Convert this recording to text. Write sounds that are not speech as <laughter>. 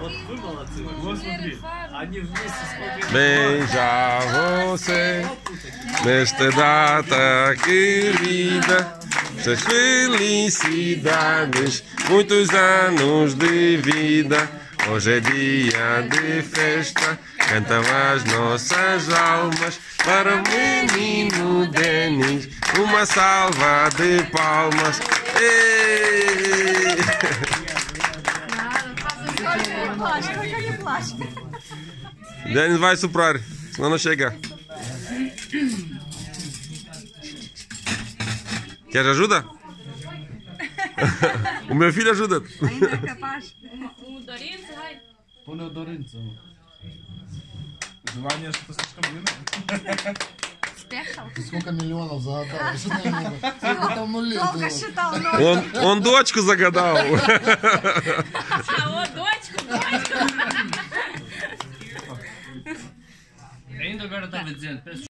Вот вы молодцы. Вот смотри. Они вместе смотрят. Beija você nesta data querida. Muitas felicidades, muitos anos de vida. Hoje é dia de festa, cantam as nossas almas para o menino Denis. Uma salva de palmas. Ei! Denis vai soprar, senão não chega. Quer ajuda? o meu filho ajuda. Ainda é capaz. У Дорінці, гай. Пане Доринцю. Желание, что слишком длинное. Спехал. Сколько миллионов загадал? Сколько там нулей Долго считал. Он, он дочку загадал. <laughs> А, о, дочку, Ainda agora estava dizendo, peço